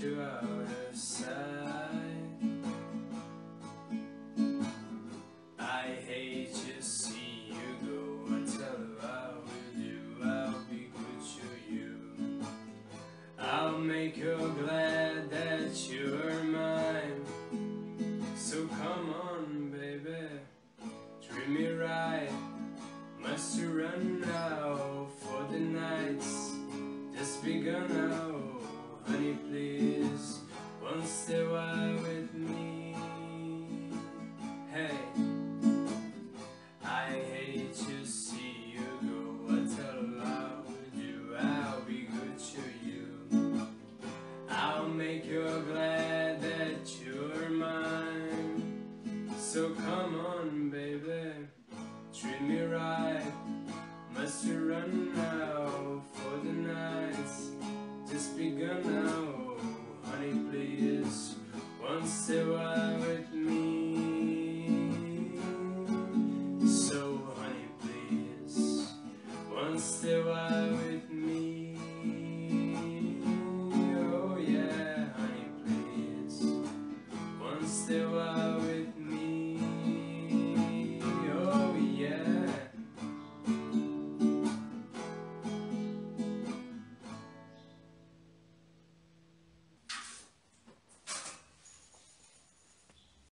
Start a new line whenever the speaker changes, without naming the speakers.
you're out of sight. I hate to see you go. I tell her I will do. I'll be good to you. I'll make her glad that you're mine. So come on, baby, treat me right. Must you run now for the night's just begun now, honey, please, once they were with me. Hey. I hate to see you go. I tell you I'll be good to you. I'll make you glad that you're mine. So come on baby. Treat me right. Must you run now for the night? Stay sewer with me. So honey, please, Once sewer with me. Oh yeah, honey, please, with me.